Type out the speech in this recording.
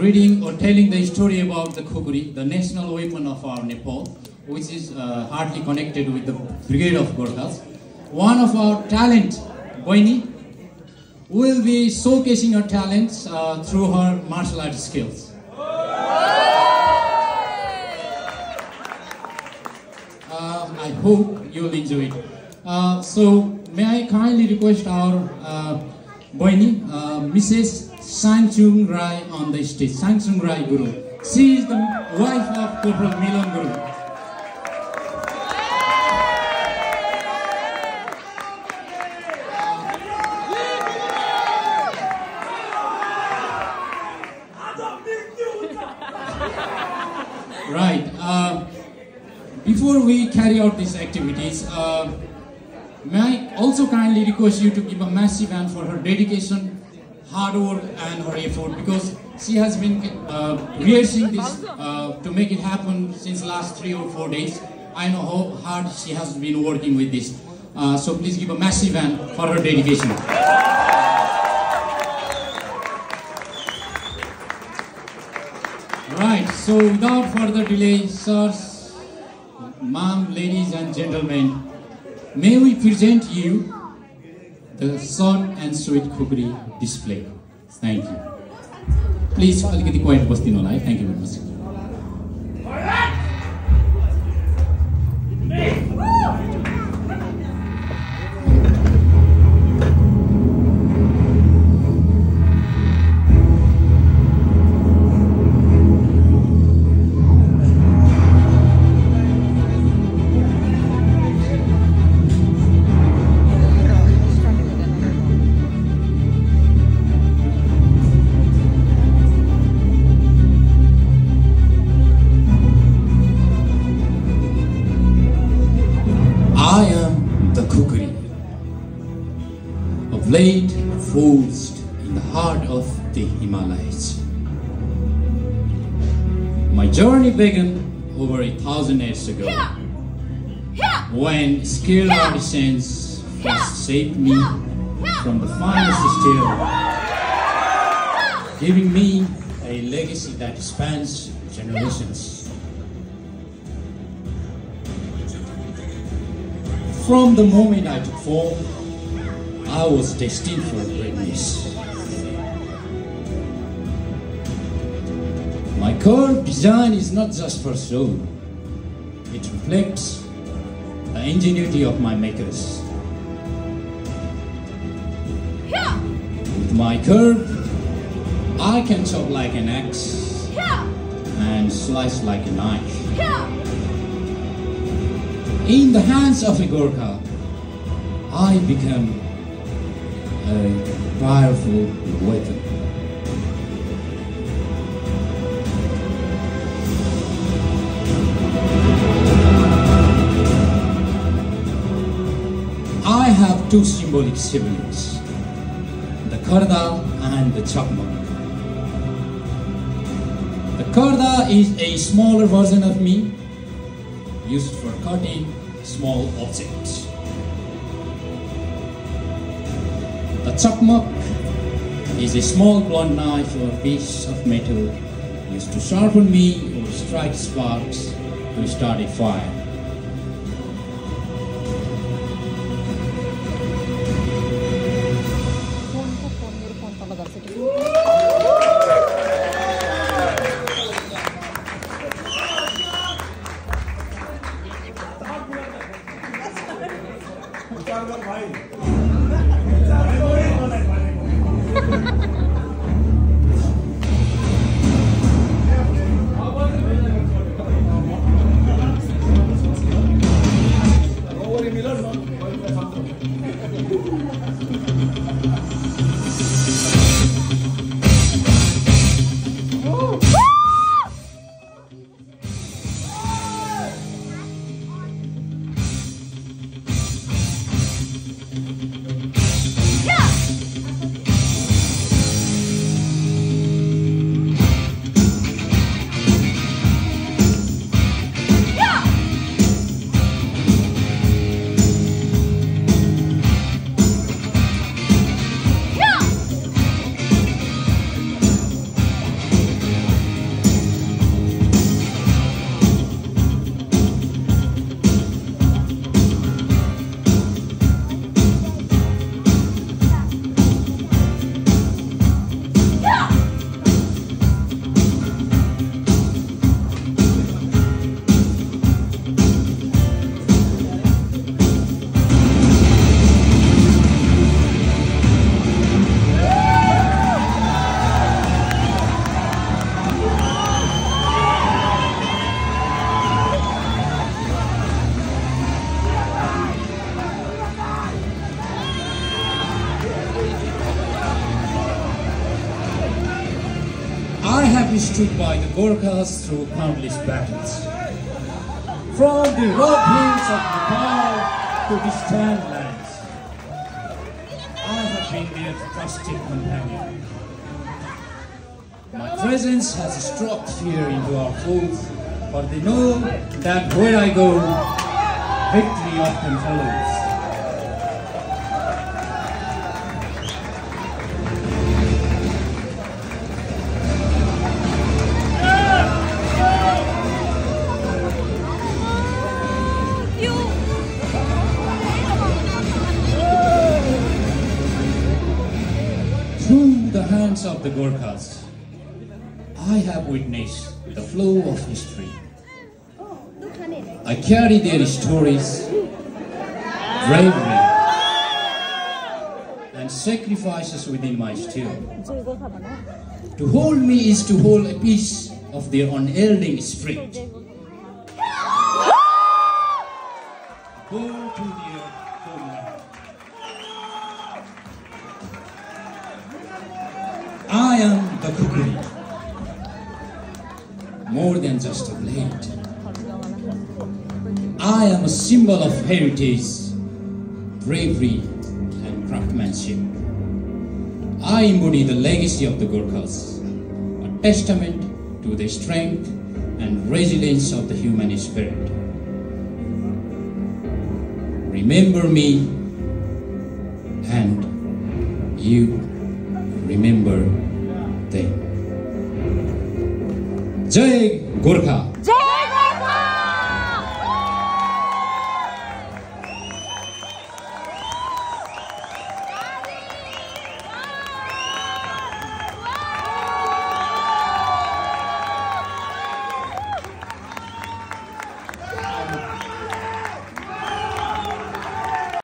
reading or telling the story about the Khukuri, the national weapon of our Nepal, which is uh, hardly connected with the Brigade of Gorkhas. One of our talent, Boini, will be showcasing her talents uh, through her martial arts skills. Uh, I hope you'll enjoy it. Uh, so, may I kindly request our uh, Boini, uh, Mrs. Sangchung Rai on the stage. Sangchung Rai Gurung. She is the wife of Corporal Milan Gurung. Right. Uh, before we carry out these activities, uh, may I also kindly request you to give a massive hand for her dedication, hard work, and her effort because she has been uh, rehearsing this uh, to make it happen since last three or four days. I know how hard she has been working with this. Uh, so please give a massive hand for her dedication. Right, so without further delay, sirs, ma'am, ladies and gentlemen, may we present you the end sweet khukuri display thank you please अलिकति quiet बस्दिनु होला है thank you very much of the Himalayas. My journey began over a thousand years ago when skilled artisans first shaped me from the finest steel, giving me a legacy that spans generations. From the moment I took form, I was destined for greatness. My curved design is not just for show, it reflects the ingenuity of my makers. With my curve, I can chop like an axe and slice like a knife. In the hands of a Gorkha, I become a powerful weapon. Two symbolic siblings, the Karda and the Chakmak. The Karda is a smaller version of me, used for cutting small objects. The Chakmak is a small blunt knife or piece of metal used to sharpen me or strike sparks to start a fire. I have stood by the Gorkhas through countless battles. From the rock hills of Nepal to distant lands. I have been their trusted companion. My presence has struck fear into our foes, for they know that where I go, victory often follows. of the Gorkhas, I have witnessed the flow of history. I carry their stories, bravery, and sacrifices within my steel. To hold me is to hold a piece of their unyielding spirit. Am the kukuri. More than just a blade. I am a symbol of heritage, bravery, and craftsmanship. I embody the legacy of the Gurkhas, a testament to the strength and resilience of the human spirit. Remember me, and you remember जय गोरखा।